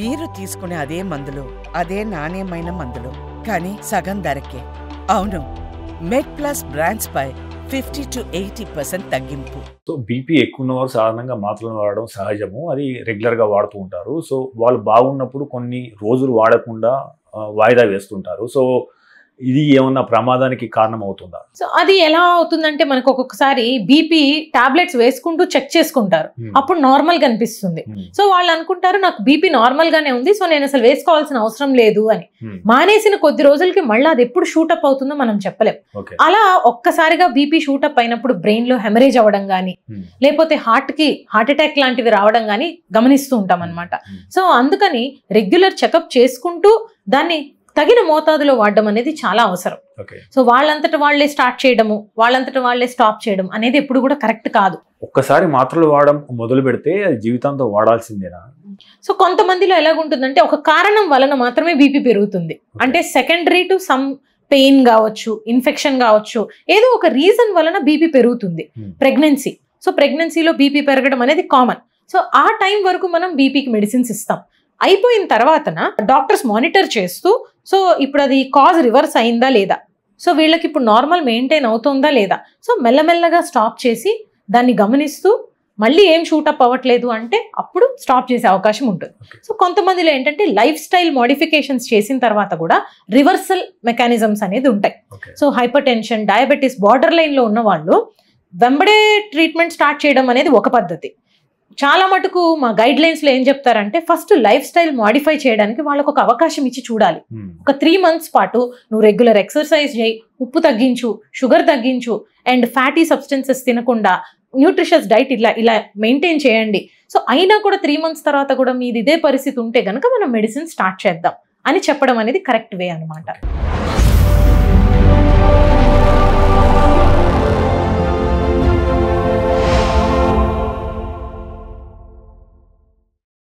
మీరు తీసుకునే అదే మందులు అదే నాణ్యమైన మందులు కానీ సగం ధరకే. అవును మెడ్ ప్లస్ బ్రాండ్స్ పై ఫిఫ్టీ టు ఎయిటీ పర్సెంట్ తగ్గింపు. సో బీపీ ఎక్కువ ఉన్నవారు సాధారణంగా మాత్రలు వాడడం సహజము అది రెగ్యులర్గా వాడుతూ ఉంటారు. సో వాళ్ళు బాగున్నప్పుడు కొన్ని రోజులు వాడకుండా వాయిదా వేస్తుంటారు. సో ఇది ఏమన్నా ప్రమాదానికి కారణం అవుతుందా సో అది ఎలా అవుతుందంటే మనకు ఒక్కొక్కసారి బీపీ టాబ్లెట్స్ వేసుకుంటూ చెక్ చేసుకుంటారు అప్పుడు నార్మల్గా అనిపిస్తుంది Hmm. సో వాళ్ళు అనుకుంటారు నాకు బీపీ నార్మల్ గానే ఉంది సో నేను అసలు వేసుకోవాల్సిన అవసరం లేదు అని Hmm. మానేసిన కొద్ది రోజులకి మళ్ళీ అది ఎప్పుడు షూటప్ అవుతుందో మనం చెప్పలేం అలా ఒక్కసారిగా బీపీ షూటప్ అయినప్పుడు బ్రెయిన్లో హెమరేజ్ అవ్వడం గానీ Hmm. లేకపోతే హార్ట్కి హార్ట్ అటాక్ లాంటివి రావడం గానీ గమనిస్తూ ఉంటాం అనమాట Hmm. సో అందుకని రెగ్యులర్ చెకప్ చేసుకుంటూ దాన్ని తగిన మోతాదులో వాడడం అనేది చాలా అవసరం. సో వాళ్ళంతట వాళ్ళే స్టార్ట్ చేయడము వాళ్ళంతట వాళ్ళే స్టాప్ చేయడం అనేది ఎప్పుడు కూడా కరెక్ట్ కాదు. ఒక్కసారి మాత్రలు వాడడం మొదలు పెడితే అది జీవితాంతం వాడాల్సిందేనా? సో కొంతమందిలో ఎలాగుంటుందంటే ఒక కారణం వలన మాత్రమే బీపీ పెరుగుతుంది. అంటే సెకండరీ టు సమ్ పెయిన్ కావచ్చు ఇన్ఫెక్షన్ కావచ్చు ఏదో ఒక రీజన్ వలన బీపీ పెరుగుతుంది. ప్రెగ్నెన్సీ. సో ప్రెగ్నెన్సీలో బీపీ పెరగడం అనేది కామన్. సో ఆ టైం వరకు మనం బీపీకి మెడిసిన్స్ ఇస్తాం. అయిపోయిన తర్వాతన డాక్టర్స్ మానిటర్ చేస్తూ సో ఇప్పుడు అది కాజ్ రివర్స్ అయిందా లేదా? సో వీళ్ళకి ఇప్పుడు నార్మల్ మెయింటైన్ అవుతుందా లేదా? సో మెల్లమెల్లగా స్టాప్ చేసి దాన్ని గమనిస్తూ మళ్ళీ ఏం షూటప్ అవ్వట్లేదు అంటే అప్పుడు స్టాప్ చేసే అవకాశం ఉంటుంది. సో కొంతమందిలో ఏంటంటే లైఫ్ స్టైల్ మోడిఫికేషన్స్ చేసిన తర్వాత కూడా రివర్సల్ మెకానిజమ్స్ అనేది ఉంటాయి. So hypertension diabetes border లైన్లో ఉన్న వాళ్ళు వెంబడే ట్రీట్మెంట్ స్టార్ట్ చేయడం అనేది ఒక పద్ధతి. చాలా మటుకు మా గైడ్ లైన్స్లో ఏం చెప్తారంటే ఫస్ట్ లైఫ్ స్టైల్ మాడిఫై చేయడానికి వాళ్ళకు ఒక అవకాశం ఇచ్చి చూడాలి. ఒక త్రీ మంత్స్ పాటు నువ్వు రెగ్యులర్ ఎక్సర్సైజ్ చేయి ఉప్పు తగ్గించు షుగర్ తగ్గించు అండ్ ఫ్యాటీ సబ్స్టెన్సెస్ తినకుండా న్యూట్రిషస్ డైట్ ఇలా ఇలా మెయింటైన్ చేయండి. సో అయినా కూడా త్రీ మంత్స్ తర్వాత కూడా మీది ఇదే పరిస్థితి ఉంటే గనక మనం మెడిసిన్ స్టార్ట్ చేద్దాం అని చెప్పడం అనేది కరెక్ట్ వే అనమాట